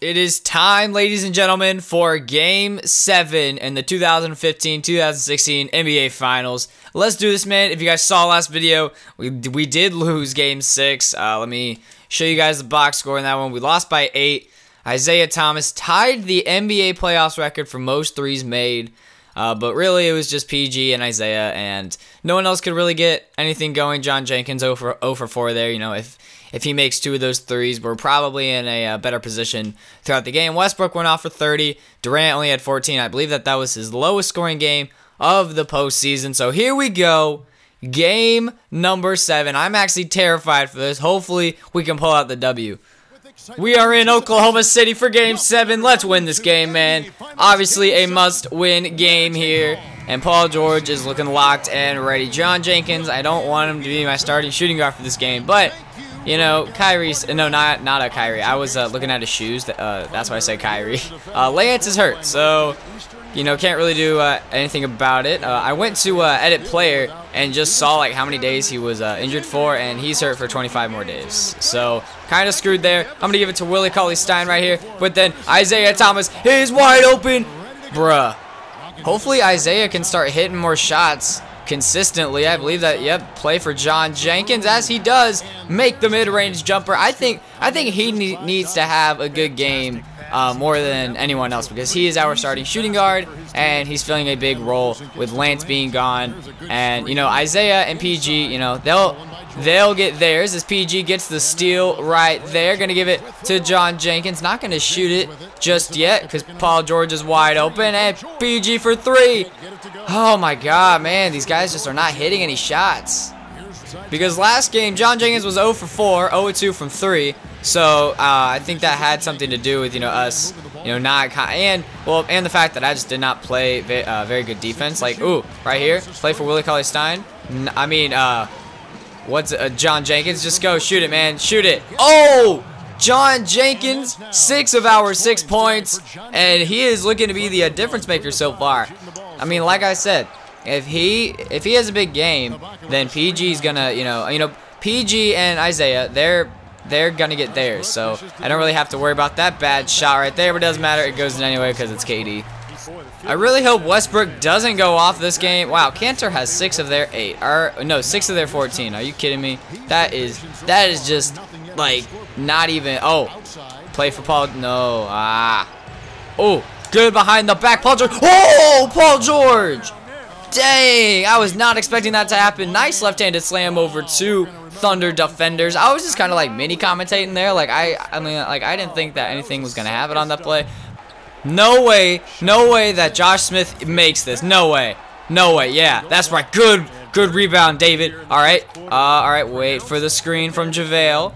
It is time, ladies and gentlemen, for Game 7 in the 2015-2016 NBA Finals. Let's do this, man. If you guys saw last video, we, we did lose Game 6. Uh, let me show you guys the box score in that one. We lost by 8. Isaiah Thomas tied the NBA playoffs record for most threes made. Uh, but really, it was just PG and Isaiah, and no one else could really get anything going. John Jenkins 0 for, 0 for 4 there. You know, if if he makes two of those threes, we're probably in a, uh, better position throughout the game. Westbrook went off for 30. Durant only had 14. I believe that that was his lowest scoring game of the postseason. So here we go. Game number seven. I'm actually terrified for this. Hopefully, we can pull out the W. We are in Oklahoma City for game seven. Let's win this game, man. Obviously, a must win game here. And Paul George is looking locked and ready. John Jenkins, I don't want him to be my starting shooting guard for this game, but you know, Kyrie's no, not not a Kyrie. I was uh, looking at his shoes. Uh, that's why I said Kyrie. Uh, Lance is hurt, so you know can't really do uh, anything about it. Uh, I went to uh, edit player and just saw like how many days he was injured for, and he's hurt for 25 more days. So kind of screwed there. I'm gonna give it to Willie Cauley Stein right here, but then Isaiah Thomas is wide open, bruh. Hopefully Isaiah can start hitting more shots consistently. I believe that, yep, play for John Jenkins as he does make the mid-range jumper. I think I think he ne needs to have a good game uh, more than anyone else because he is our starting shooting guard and he's filling a big role with Lance being gone. And, you know, Isaiah and PG, you know, they'll They'll get theirs as PG gets the steal right there. Going to give it to John Jenkins. Not going to shoot it just yet because Paul George is wide open. And PG for three. Oh my god, man. These guys just are not hitting any shots. Because last game, John Jenkins was 0 for 4, 0 2 from 3. So uh, I think that had something to do with you know us, you know, not and well, and the fact that I just did not play uh, very good defense. Like, ooh, right here, play for Willie Cauley Stein. I mean, uh, What's uh, John Jenkins? Just go shoot it, man. Shoot it. Oh! John Jenkins, six of our six points, and he is looking to be the uh, difference maker so far. I mean, like I said, if he if he has a big game, then PG's gonna, you know, you know, PG and Isaiah, they're they're gonna get theirs. So I don't really have to worry about that bad shot right there, but it doesn't matter. It goes in anyway because it's KD. I really hope Westbrook doesn't go off this game. Wow, Kanter has six of their eight. Or no, six of their 14. Are you kidding me? That is that is just like not even. Oh, play for Paul. No, ah. Oh, good behind the back, Paul George. Oh, Paul George. Dang, I was not expecting that to happen. Nice left-handed slam over two Thunder defenders. I was just kind of like mini commentating there. Like I, I mean, like I didn't think that anything was gonna happen on that play. No way, no way that Josh Smith makes this. No way. No way. Yeah, that's right. Good, good rebound, David. All right. Uh, all right, wait for the screen from JaVale.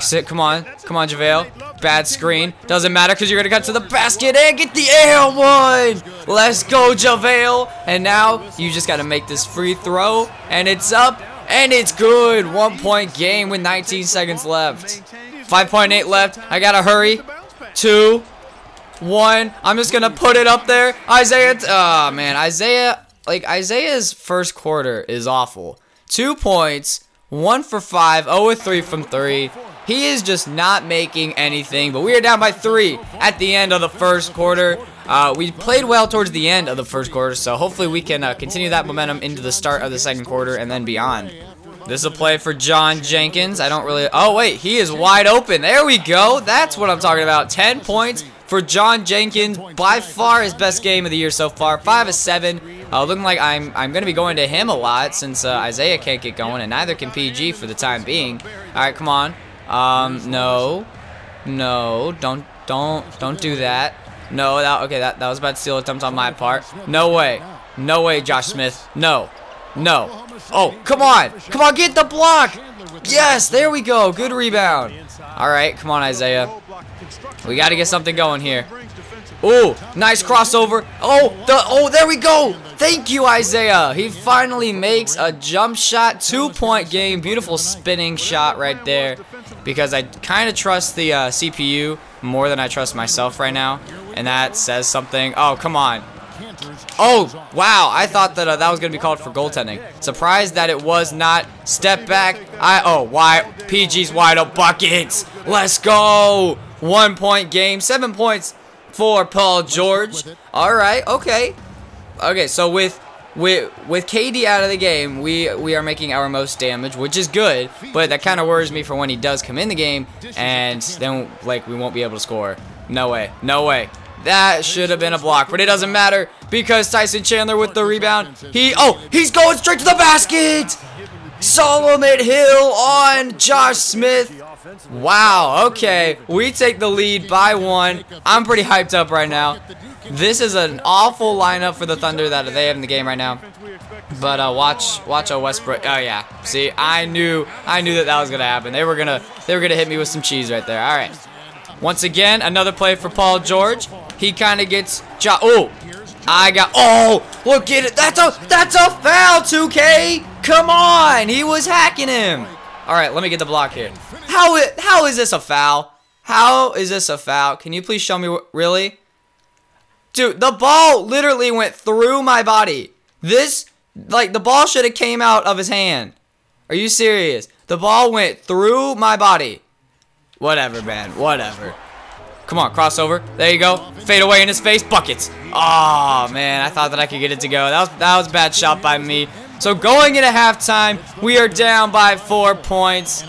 Sit, come on. Come on, JaVale. Bad screen. Doesn't matter because you're going to cut to the basket and get the air one. Let's go, JaVale. And now you just got to make this free throw. And it's up. And it's good. One point game with 19 seconds left. 5.8 left. I got to hurry. Two one. I'm just gonna put it up there. Isaiah. Oh man, Isaiah. Like Isaiah's first quarter is awful. Two points, one for five, 0 3 from three. He is just not making anything. But we are down by three at the end of the first quarter. Uh, we played well towards the end of the first quarter, so hopefully we can uh, continue that momentum into the start of the second quarter and then beyond. This is a play for John Jenkins. I don't really... Oh, wait. He is wide open. There we go. That's what I'm talking about. 10 points, for John Jenkins. By far his best game of the year so far. 5 of 7. Uh, looking like I'm, I'm going to be going to him a lot since uh, Isaiah can't get going, and neither can PG for the time being. All right, come on. Um, no. No, don't, don't, don't do that. No, that, okay, that, that was about steal attempt on my part. No way. No way, Josh Smith. No. No. Oh, come on. Come on, get the block. Yes, there we go. Good rebound. All right, come on, Isaiah. We got to get something going here. Oh, nice crossover. Oh, the oh, there we go. Thank you, Isaiah. He finally makes a jump shot, two-point game. Beautiful spinning shot right there. Because I kind of trust the uh, CPU more than I trust myself right now. And that says something. Oh, come on. Oh, wow. I thought that uh, that was going to be called for goaltending. Surprised that it was not. Step back. I Oh, why? PG's wide up buckets. Let's go. One point game. Seven points for Paul George. All right, okay. Okay, so with with with KD out of the game, we we are making our most damage, which is good. But that kind of worries me for when he does come in the game, and then like we won't be able to score. No way, no way. That should have been a block, but it doesn't matter because Tyson Chandler with the rebound. He oh he's going straight to the basket. Solomon Hill on Josh Smith. Wow, okay. We take the lead by one. I'm pretty hyped up right now. This is an awful lineup for the Thunder that they have in the game right now. But uh, watch, watch a Westbrook. Oh yeah, see, I knew, I knew that that was gonna happen. They were gonna, they were gonna hit me with some cheese right there. All right. Once again, another play for Paul George. He kind of gets. Jo oh, I got. Oh, look at it. That's a, that's a foul. 2K. Come on, he was hacking him. All right, let me get the block here. How it, how is this a foul? How is this a foul? Can you please show me? Really? Dude, the ball literally went through my body. This, like, the ball should have came out of his hand. Are you serious? The ball went through my body. Whatever, man. Whatever. Come on, crossover. There you go. Fade away in his face. Buckets. Oh, man. I thought that I could get it to go. That was, that was a bad shot by me. So going into halftime, we are down by four points.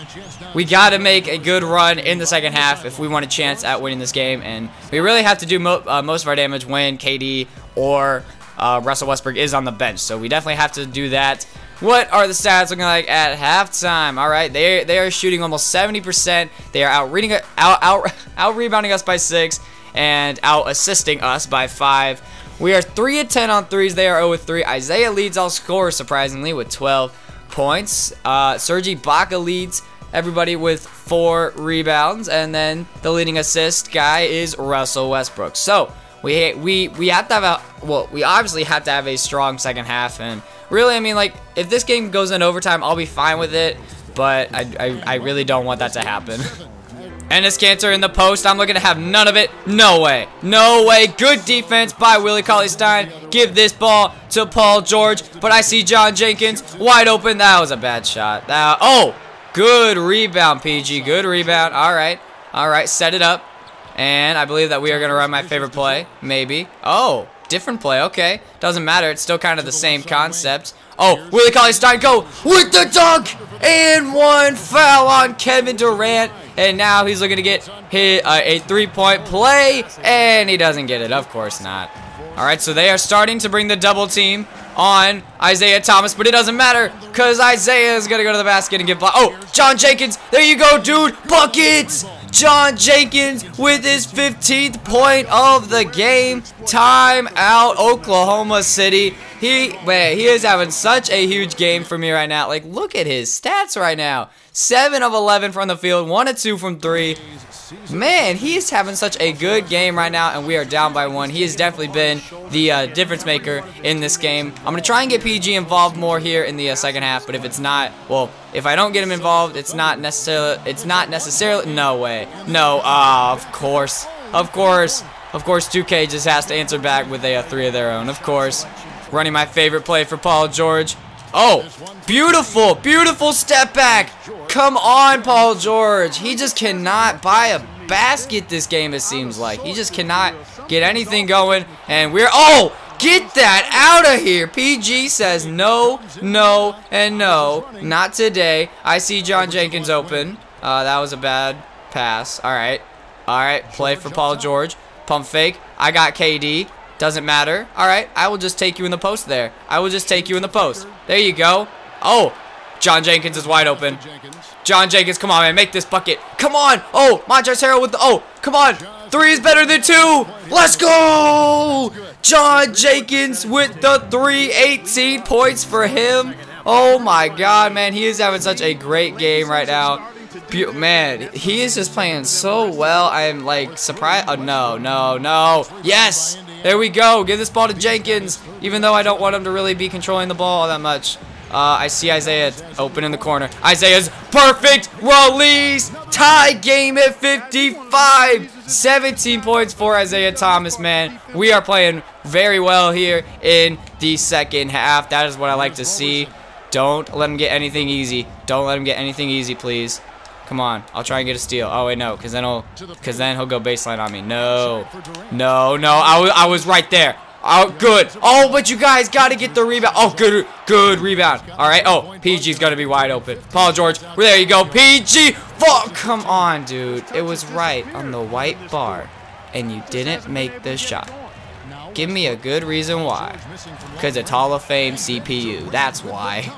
We got to make a good run in the second half if we want a chance at winning this game. And we really have to do mo uh, most of our damage when KD or uh, Russell Westbrook is on the bench. So we definitely have to do that. What are the stats looking like at halftime? All right, they they are shooting almost 70%. They are out reading out out out rebounding us by six and out assisting us by five. We are 3 of 10 on threes. They are 0 3. Isaiah leads all scorers, surprisingly, with 12 points. Uh, Serge Ibaka leads everybody with four rebounds. And then the leading assist guy is Russell Westbrook. So, we, we, we have to have a, well, we obviously have to have a strong second half. And really, I mean, like, if this game goes in overtime, I'll be fine with it. But I, I, I really don't want that to happen. Enes Kanter in the post. I'm looking to have none of it. No way. No way. Good defense by Willie Cauley-Stein. Give this ball to Paul George. But I see John Jenkins wide open. That was a bad shot. That, oh, good rebound, PG. Good rebound. All right. All right. Set it up. And I believe that we are going to run my favorite play. Maybe. Oh, different play. Okay. Doesn't matter. It's still kind of the same concept. Oh, Willie Cauley-Stein go with the dunk. And one foul on Kevin Durant. And now he's looking to get hit uh, a three-point play. And he doesn't get it. Of course not. All right, so they are starting to bring the double team on Isaiah Thomas, but it doesn't matter because Isaiah is going to go to the basket and get blocked. Oh, John Jenkins. There you go, dude. Buckets. John Jenkins with his 15th point of the game. Time out, Oklahoma City. He, man, he is having such a huge game for me right now. Like, look at his stats right now. 7 of 11 from the field, 1 of 2 from 3. Man, he is having such a good game right now, and we are down by one. He has definitely been the uh, difference maker in this game. I'm going to try and get PG involved more here in the uh, second half, but if it's not, well, if I don't get him involved, it's not necessarily, it's not necessarily, no way. No, uh, of course, of course, of course, 2K just has to answer back with a, a three of their own, of course. Running my favorite play for Paul George. Oh, beautiful, beautiful step back. Come on, Paul George. He just cannot buy a basket this game, it seems like. He just cannot get anything going. And we're... Oh! Get that out of here. PG says no, no, and no. Not today. I see John Jenkins open. Uh, that was a bad pass. All right. All right. Play for Paul George. Pump fake. I got KD. Doesn't matter. All right. I will just take you in the post there. I will just take you in the post. There you go. Oh, John Jenkins is wide open. John Jenkins, come on, man. Make this bucket. Come on. Oh, Montrezl Harrell with the... Oh, come on. Three is better than two. Let's go. John Jenkins with the three. 18 points for him. Oh, my God, man. He is having such a great game right now. Be man, he is just playing so well. I'm, like, surprised. Oh, no, no, no. Yes. There we go. Give this ball to Jenkins, even though I don't want him to really be controlling the ball that much. Uh, I see Isaiah open in the corner. Isaiah's perfect release. Tie game at 55. 17 points for Isaiah Thomas, man. We are playing very well here in the second half. That is what I like to see. Don't let him get anything easy. Don't let him get anything easy, please. Come on. I'll try and get a steal. Oh, wait, no. Because then he'll, cause then he'll go baseline on me. No. No, no. I, I was right there. Oh, good. Oh, but you guys got to get the rebound. Oh, good, good rebound. All right. Oh, PG's going to be wide open. Paul George. There you go. PG. Fuck. Come on, dude. It was right on the white bar, and you didn't make the shot. Give me a good reason why. Because it's Hall of Fame CPU. That's why.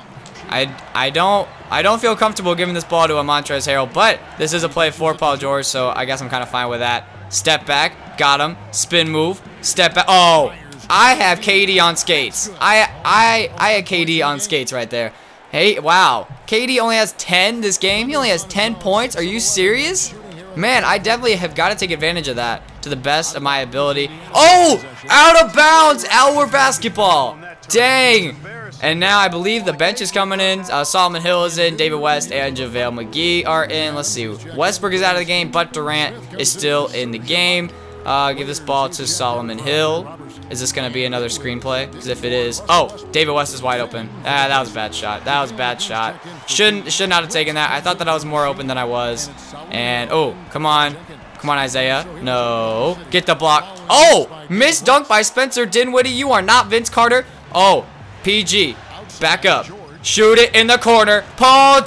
I, I don't I don't feel comfortable giving this ball to a Montrezl Harrell, but this is a play for Paul George, so I guess I'm kind of fine with that. Step back, got him. Spin move, step back. Oh, I have KD on skates. I I I had KD on skates right there. Hey, wow. KD only has 10 this game. He only has 10 points. Are you serious? Man, I definitely have got to take advantage of that to the best of my ability. Oh, out of bounds. Our basketball. Dang. And now I believe the bench is coming in. Uh, Solomon Hill is in. David West and JaVale McGee are in. Let's see. Westbrook is out of the game, but Durant is still in the game. Uh, give this ball to Solomon Hill. Is this going to be another screenplay? Because if it is... Oh, David West is wide open. Ah, that was a bad shot. That was a bad shot. Shouldn't, should not have taken that. I thought that I was more open than I was. And, oh, come on. Come on, Isaiah. No. Get the block. Oh, missed dunk by Spencer Dinwiddie. You are not Vince Carter. Oh, PG. Back up. Shoot it in the corner. Paul...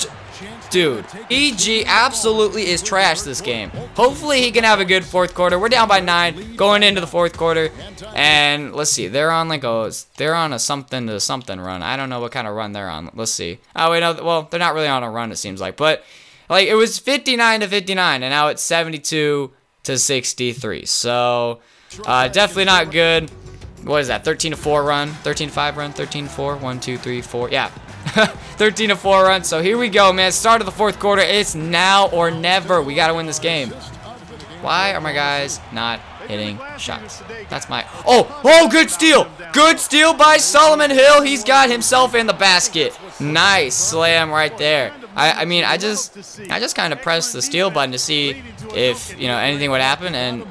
Dude, PG absolutely is trash this game. Hopefully he can have a good fourth quarter. We're down by nine going into the fourth quarter. And let's see. They're on like a they're on a something to something run. I don't know what kind of run they're on. Let's see. Oh wait, no, well, they're not really on a run it seems like. But like it was 59 to 59 and now it's 72 to 63. So, uh, definitely not good what is that 13 to 4 run 13 to 5 run 13 to 4 1 2 3 4 yeah 13 to 4 run so here we go man. Start of the fourth quarter it's now or never. We got to win this game. Why are my guys not hitting shots? That's my oh oh good steal. Good steal by Solomon Hill. He's got himself in the basket. Nice slam right there. I, I mean I just I just kind of pressed the steal button to see if you know anything would happen and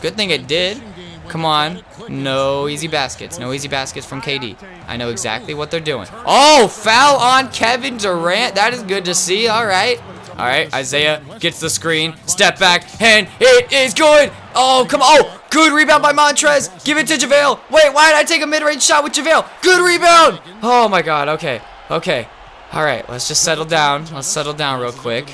good thing it did Come on. No easy baskets. No easy baskets from KD. I know exactly what they're doing. Oh, foul on Kevin Durant. That is good to see. All right. All right, Isaiah gets the screen. Step back, and it is good. Oh, come on. Oh, good rebound by Montrez. Give it to JaVale. Wait, why did I take a mid-range shot with JaVale? Good rebound. Oh, my God. Okay. Okay. All right, let's just settle down. Let's settle down real quick.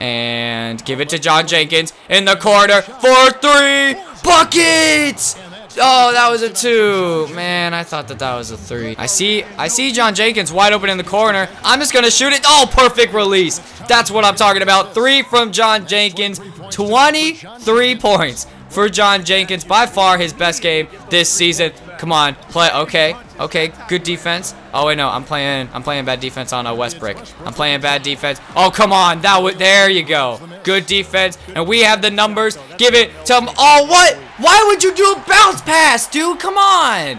And give it to John Jenkins in the corner for three. Buckets! Oh, that was a two. Man, I thought that that was a three. I see, I see John Jenkins wide open in the corner. I'm just going to shoot it. Oh, perfect release. That's what I'm talking about. Three from John Jenkins. 23 points for John Jenkins. By far his best game this season. Come on, play. Okay, okay, good defense. Oh wait, no, I'm playing. I'm playing bad defense on uh, a Westbrook. I'm playing bad defense. Oh come on, that would. There you go. Good defense, and we have the numbers. Give it to him. Oh what? Why would you do a bounce pass, dude? Come on.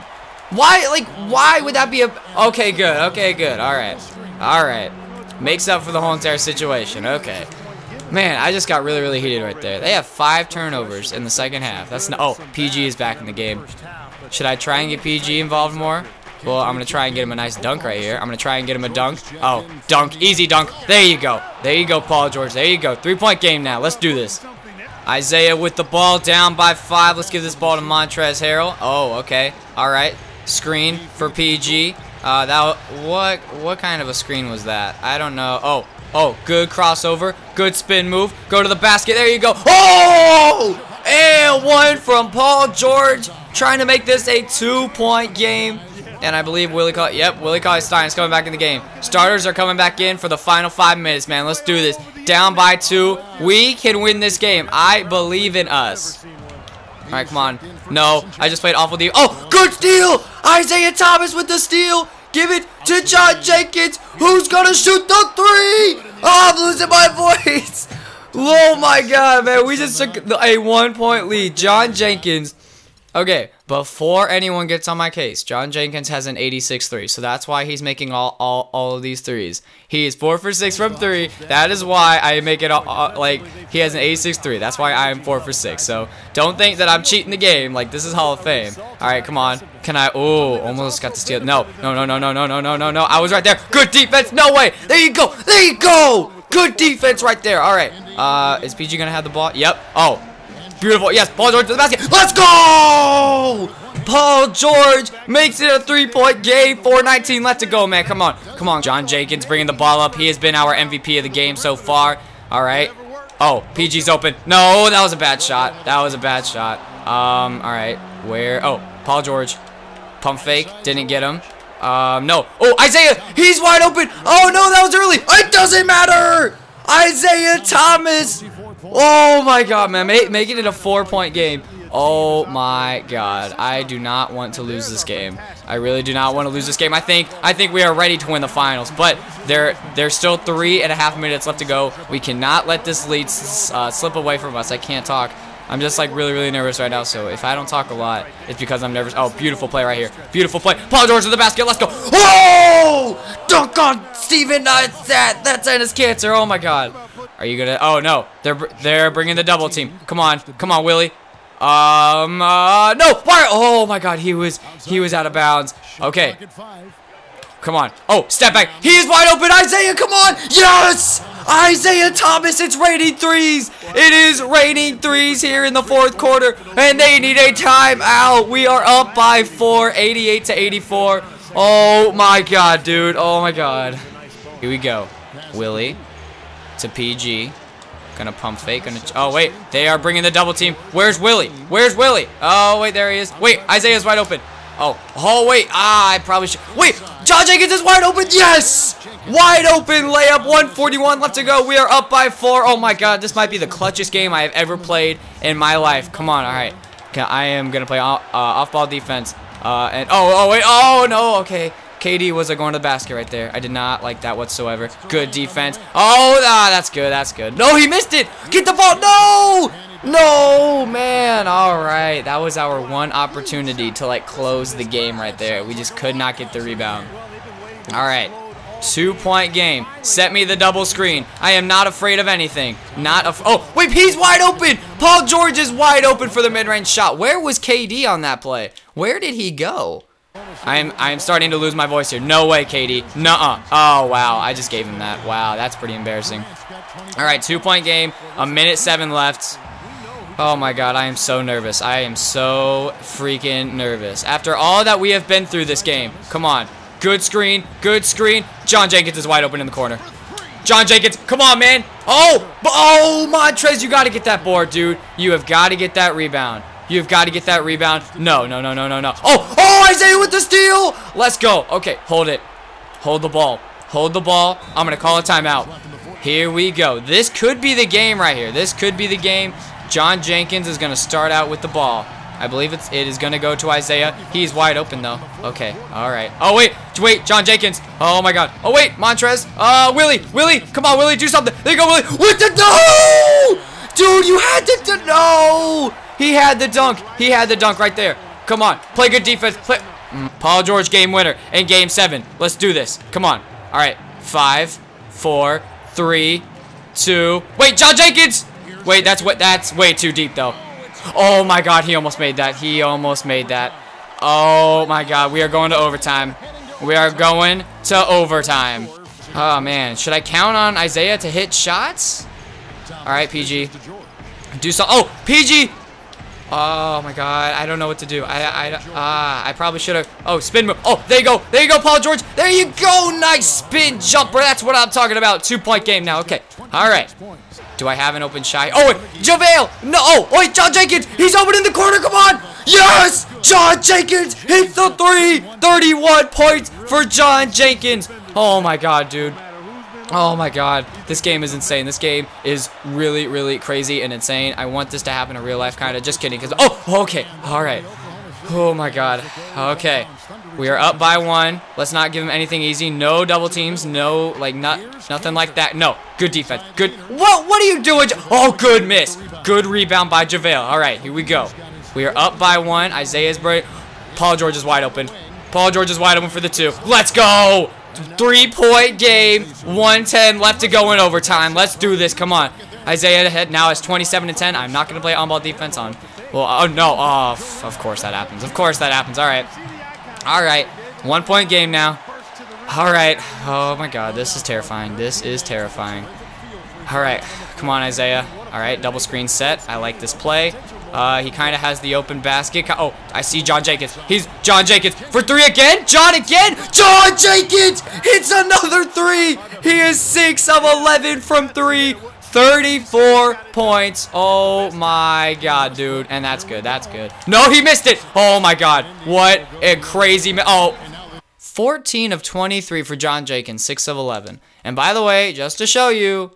Why? Like, why would that be a? Okay, good. Okay, good. All right, all right. Makes up for the whole entire situation. Okay. Man, I just got really, really heated right there. They have five turnovers in the second half. That's no. Oh, PG is back in the game. Should I try and get PG involved more? Well, I'm going to try and get him a nice dunk right here. I'm going to try and get him a dunk. Oh, dunk. Easy dunk. There you go. There you go, Paul George. There you go. Three-point game now. Let's do this. Isaiah with the ball down by five. Let's give this ball to Montrez Harrell. Oh, okay. All right. Screen for PG. Uh, that what what kind of a screen was that? I don't know. Oh, oh, good crossover, good spin move. Go to the basket. There you go. Oh, and one from Paul George, trying to make this a two-point game. And I believe Willie Cauley, yep, Willie Cauley Stein is coming back in the game. Starters are coming back in for the final five minutes, man. Let's do this. Down by two. We can win this game. I believe in us. All right, come on. No, I just played awful deep. Oh, good steal! Isaiah Thomas with the steal. Give it to John Jenkins, who's gonna shoot the three. Oh, I'm losing my voice. Oh my God, man! We just took a one-point lead. John Jenkins. Okay, before anyone gets on my case, John Jenkins has an 86-3, so that's why he's making all, all, all of these threes. He is 4 for 6 from 3. That is why I make it all, all, like, he has an 86-3. That's why I am 4 for 6. So don't think that I'm cheating the game. Like, this is Hall of Fame. All right, come on. Can I? Oh, almost got the steal. No, no, no, no, no, no, no, no, no, no. I was right there. Good defense. No way. There you go. There you go. Good defense right there. All right. Uh, is PG gonna have the ball? Yep. Oh, beautiful. Yes, Paul George to the basket. Let's go! Paul George makes it a three-point game. 4:19 left to go, man. Come on, come on. John Jenkins bringing the ball up. He has been our MVP of the game so far. All right. Oh, PG's open. No, that was a bad shot. That was a bad shot. Um, all right. Where? Oh, Paul George. Pump fake. Didn't get him. Um, no. Oh, Isaiah. He's wide open. Oh, no, that was early. It doesn't matter. Isaiah Thomas. Oh, my God, man. Making it a four-point game. Oh my god. I do not want to lose this game. I really do not want to lose this game. I think I think we are ready to win the finals, but there there's still three and a half minutes left to go. We cannot let this lead uh, slip away from us. I can't talk. I'm just like really, really nervous right now. So if I don't talk a lot, it's because I'm nervous. Oh, beautiful play right here. Beautiful play. Paul George to the basket. Let's go. Oh! Dunk on Steven. That's that that's Enes Kanter. Oh my God. Are you gonna? Oh no. They're they're bringing the double team. Come on. Come on, Willie. Um, uh, no, fire! Oh my God, he was, he was out of bounds. Okay. Come on. Oh, step back. He is wide open. Isaiah, come on. Yes! Isaiah Thomas, it's raining threes. It is raining threes here in the fourth quarter, and they need a timeout. We are up by four, 88 to 84. Oh my God, dude. Oh my God. Here we go. Willie to PG. Gonna pump fake. Gonna. Oh wait, they are bringing the double team. Where's Willie? Where's Willie? Oh wait, there he is. Wait, Isaiah's wide open. Oh, oh wait. Ah, I probably should. Wait, John Jenkins is wide open. Yes, wide open layup. 141 left to go. We are up by four. Oh my God, this might be the clutchest game I have ever played in my life. Come on, all right. Okay, I am gonna play uh, off-ball defense. Uh, and oh, oh wait, oh no, okay. KD was going to the basket right there. I did not like that whatsoever. Good defense. Oh, ah, that's good. That's good. No, he missed it. Get the ball. No. No, man. All right. That was our one opportunity to, like, close the game right there. We just could not get the rebound. All right. Two-point game. Set me the double screen. I am not afraid of anything. Not af Oh, wait, he's wide open. Paul George is wide open for the mid-range shot. Where was KD on that play? Where did he go? I'm I'm starting to lose my voice here. No way, KD. Nuh-uh. Oh, wow. I just gave him that. Wow, that's pretty embarrassing. All right, two-point game. A minute seven left. Oh, my God. I am so nervous. I am so freaking nervous. After all that we have been through this game. Come on. Good screen. Good screen. John Jenkins is wide open in the corner. John Jenkins, come on, man. Oh, oh, Montrez, you got to get that board, dude. You have got to get that rebound. You've got to get that rebound. No, no, no, no, no, no. Oh, oh, Isaiah with the steal. Let's go. Okay, hold it. Hold the ball. Hold the ball. I'm going to call a timeout. Here we go. This could be the game right here. This could be the game. John Jenkins is going to start out with the ball. I believe it's, it is going to go to Isaiah. He's wide open, though. Okay, all right. Oh, wait. Wait, John Jenkins. Oh, my God. Oh, wait, Montrez. Uh, Willie. Willie. Come on, Willie. Do something. There you go, Willie. With the... No! Dude, you had to... No! He had the dunk. He had the dunk right there. Come on. Play good defense. Play. Mm, Paul George game winner in game seven. Let's do this. Come on. All right. Five, four, three, two. Wait, John Jenkins. Wait, that's what. That's way too deep though. Oh my God, he almost made that. He almost made that. Oh my God, we are going to overtime. We are going to overtime. Oh man, should I count on Isaiah to hit shots? All right, PG. Do so. Oh, PG Oh my god, I don't know what to do. I I ah, I probably should have. Oh, spin move. Oh, there you go. There you go, Paul George. There you go. Nice spin jumper. That's what I'm talking about. Two point game now. Okay. All right. Do I have an open shot? Oh, wait. JaVale. No. Oh, wait. John Jenkins. He's open in the corner. Come on. Yes. John Jenkins hits the three. 31 points for John Jenkins. Oh my god, dude. Oh my god, this game is insane. This game is really, really crazy and insane. I want this to happen in real life, kind of. Just kidding, because... Oh, okay. All right. Oh my god. Okay. We are up by one. Let's not give him anything easy. No double teams. No, like, not nothing like that. No. Good defense. Good. What, what are you doing? Oh, good miss. Good rebound by JaVale. All right, here we go. We are up by one. Isaiah's break. Paul George is wide open. Paul George is wide open for the two. Let's go. Three-point game. 110 left to go in overtime. Let's do this. Come on. Isaiah ahead now is 27 to 10. I'm not going to play on-ball defense on. Well, oh, no. Oh, of course that happens. Of course that happens. All right. All right. One-point game now. All right. Oh, my God. This is terrifying. This is terrifying. All right, come on, Isaiah. All right, double screen set. I like this play. Uh, he kind of has the open basket. Oh, I see John Jenkins. He's John Jenkins for three again. John again. John Jenkins hits another three. He is 6 of 11 from three. 34 points. Oh my god, dude. And that's good. That's good. No, he missed it. Oh my god. What a crazy. oh. 14 of 23 for John Jenkins, 6 of 11. And by the way, just to show you,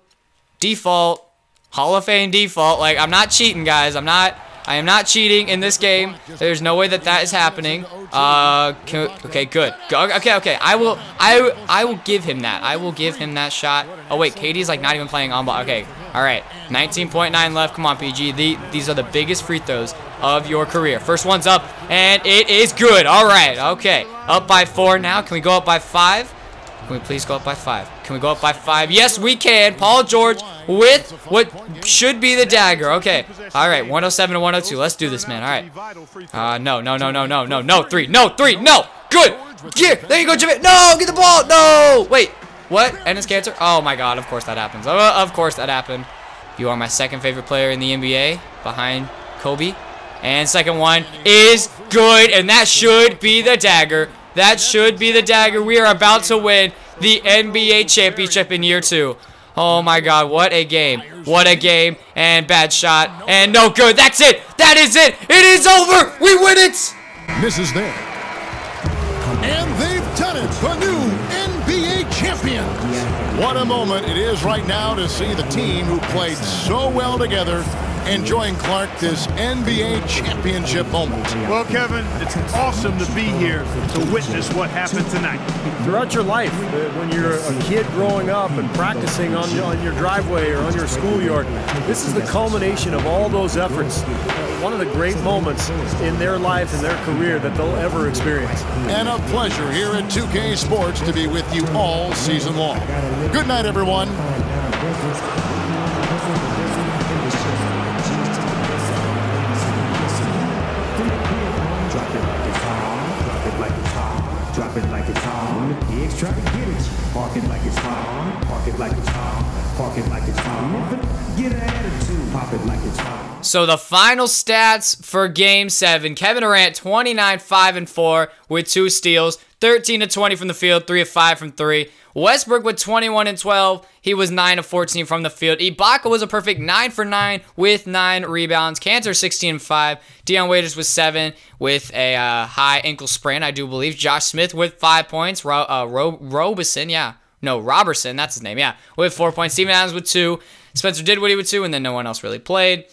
default, Hall of Fame default. Like, I'm not cheating, guys. I'm not I am not cheating in this game. There's no way that that is happening. Uh, okay, good. Okay, okay. I will, I, I will give him that. I will give him that shot. Oh wait, KD's like not even playing on ball. Okay, all right. 19.9 left. Come on, PG. The, these are the biggest free throws of your career. First one's up, and it is good. All right, okay. Up by four now. Can we go up by five? Can we please go up by five? Can we go up by five? Yes, we can. Paul George with what should be the dagger. Okay. All right. 107 to 102. Let's do this, man. All right. Uh, no, no, no, no, no, no, no. Three. No, three. No. Good. Yeah. There you go, Jimmy. No. Get the ball. No. Wait. What? Enes Kanter? Oh, my God. Of course that happens. Uh, of course that happened. You are my second favorite player in the NBA behind Kobe. And second one is good. And that should be the dagger. That should be the dagger. We are about to win the NBA championship in year two. Oh my god, what a game. What a game. And bad shot. And no good. That's it. That is it. It is over. We win it. Misses there. And they've done it. The new NBA champion. What a moment it is right now to see the team who played so well together enjoying Clark this NBA championship moment. Well, Kevin, it's awesome to be here to witness what happened tonight. Throughout your life, uh, when you're a kid growing up and practicing on, on your driveway or on your schoolyard, this is the culmination of all those efforts. One of the great moments in their life and their career that they'll ever experience. And a pleasure here at 2K Sports to be with you all season long. Good night, everyone. Try to get it. Park it like it's hot. Park it like it's hot. Park it like it's hot. Get an attitude. Pop it like it's hot. So the final stats for Game Seven: Kevin Durant, 29, 5 and 4 with two steals, 13 to 20 from the field, 3 of 5 from three. Westbrook with 21 and 12. He was 9 of 14 from the field. Ibaka was a perfect 9 for 9 with 9 rebounds. Kanter 16 and 5. Dion Waiters was 7 with a uh, high ankle sprain, I do believe. Josh Smith with 5 points. Ro- uh, Ro- Robeson, yeah. No, Roberson, that's his name, yeah. With 4 points. Steven Adams with 2. Spencer Dinwiddie with 2, and then no one else really played.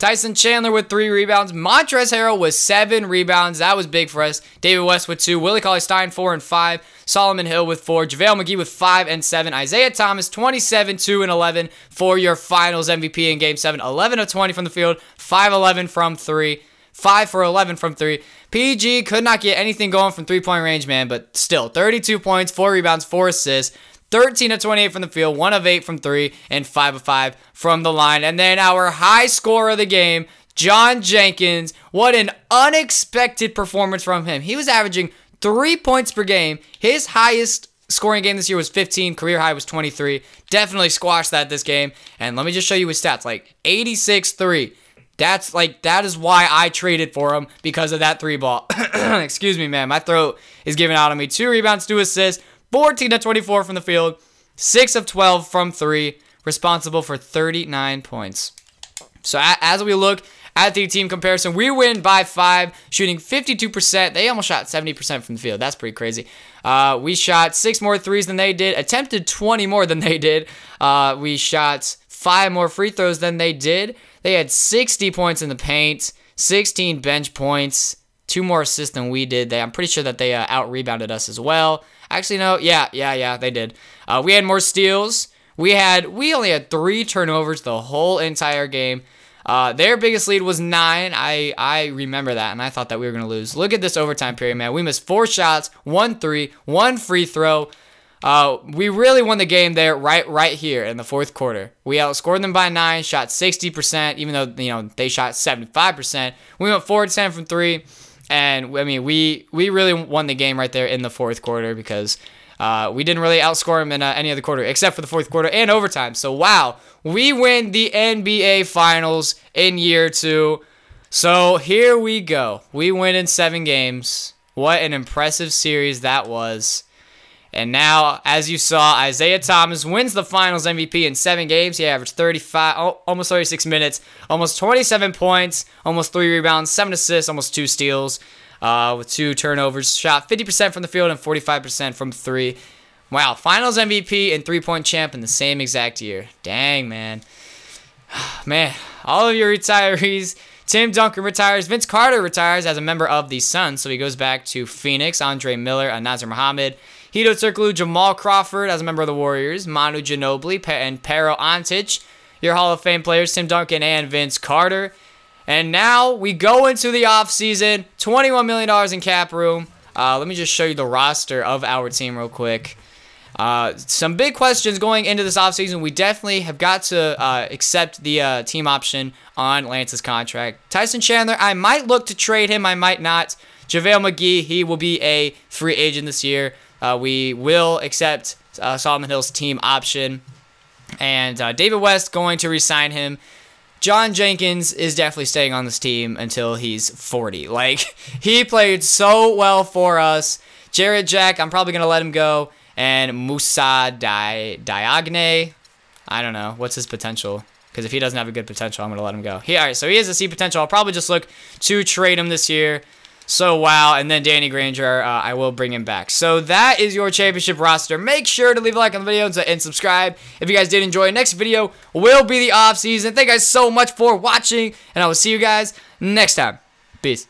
Tyson Chandler with three rebounds. Montrezl Harrell with seven rebounds. That was big for us. David West with two. Willie Cauley Stein, four and five. Solomon Hill with four. JaVale McGee with five and seven. Isaiah Thomas, 27, 2 and 11 for your finals MVP in game seven. 11 of 20 from the field, 5 11 from three. 5 for 11 from 3. PG could not get anything going from three point range, man, but still 32 points, 4 rebounds, 4 assists. 13 of 28 from the field, 1 of 8 from 3, and 5 of 5 from the line. And then our high score of the game, John Jenkins. What an unexpected performance from him. He was averaging 3 points per game. His highest scoring game this year was 15, career high was 23. Definitely squashed that this game. And let me just show you his stats like 86 3. That's like that is why I traded for him because of that three ball. Excuse me, man. My throat is giving out on me. Two rebounds, two assists, 14 to 24 from the field, 6 of 12 from 3, responsible for 39 points. So as we look at the team comparison, we win by 5, shooting 52%. They almost shot 70% from the field. That's pretty crazy. Uh, we shot 6 more threes than they did, attempted 20 more than they did. Uh, we shot 5 more free throws than they did. They had 60 points in the paint, 16 bench points, two more assists than we did. They, I'm pretty sure that they uh, out rebounded us as well. Actually, no, yeah, yeah, yeah, they did. Uh, we had more steals. We had we only had three turnovers the whole entire game. Uh, their biggest lead was nine. I I remember that, and I thought that we were gonna lose. Look at this overtime period, man. We missed four shots, one three, one free throw. Uh, we really won the game there, right, right here in the fourth quarter. We outscored them by nine, shot 60%, even though you know they shot 75%. We went four to ten from three. And I mean, we we really won the game right there in the fourth quarter because Uh, we didn't really outscore him in uh, any other quarter except for the fourth quarter and overtime. So, wow, we win the NBA Finals in year two. So, here we go. We win in seven games. What an impressive series that was. And now, as you saw, Isaiah Thomas wins the Finals MVP in seven games. He averaged 35, almost 36 minutes, almost 27 points, almost three rebounds, seven assists, almost two steals, uh, with two turnovers. Shot 50% from the field and 45% from three. Wow, Finals MVP and three-point champ in the same exact year. Dang, man. man, all of your retirees. Tim Duncan retires. Vince Carter retires as a member of the Suns, so he goes back to Phoenix. Andre Miller and Nazr Hedo Turkoglu, Jamal Crawford as a member of the Warriors, Manu Ginobili, and Pero Antic, your Hall of Fame players, Tim Duncan and Vince Carter. And now we go into the offseason, $21 million in cap room. Uh, let me just show you the roster of our team real quick. Uh, some big questions going into this offseason. We definitely have got to uh, accept the uh, team option on Lance's contract. Tyson Chandler, I might look to trade him, I might not. JaVale McGee, he will be a free agent this year. Uh, we will accept uh, Solomon Hill's team option. And uh, David West going to resign him. John Jenkins is definitely staying on this team until he's 40. Like, he played so well for us. Jarrett Jack, I'm probably going to let him go. And Moussa Di- Diagne, I don't know. What's his potential? Because if he doesn't have a good potential, I'm going to let him go. He, all right, so he has a C potential. I'll probably just look to trade him this year. So wow, and then Danny Granger, uh, I will bring him back. So that is your championship roster. Make sure to leave a like on the video and, subscribe if you guys did enjoy. Next video will be the off season. Thank you guys so much for watching, and I will see you guys next time. Peace.